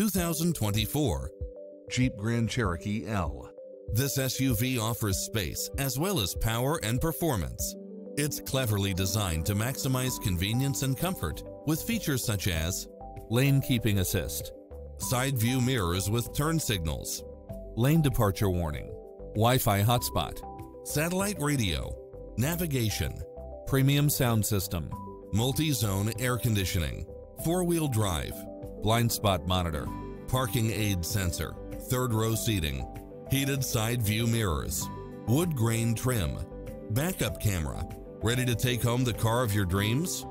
2024 Jeep Grand Cherokee L. This SUV offers space as well as power and performance. It's cleverly designed to maximize convenience and comfort with features such as lane keeping assist, side view mirrors with turn signals, lane departure warning, Wi-Fi hotspot, satellite radio, navigation, premium sound system, multi-zone air conditioning, four-wheel drive, blind spot monitor, parking aid sensor, third row seating, heated side view mirrors, wood grain trim, backup camera. Ready to take home the car of your dreams?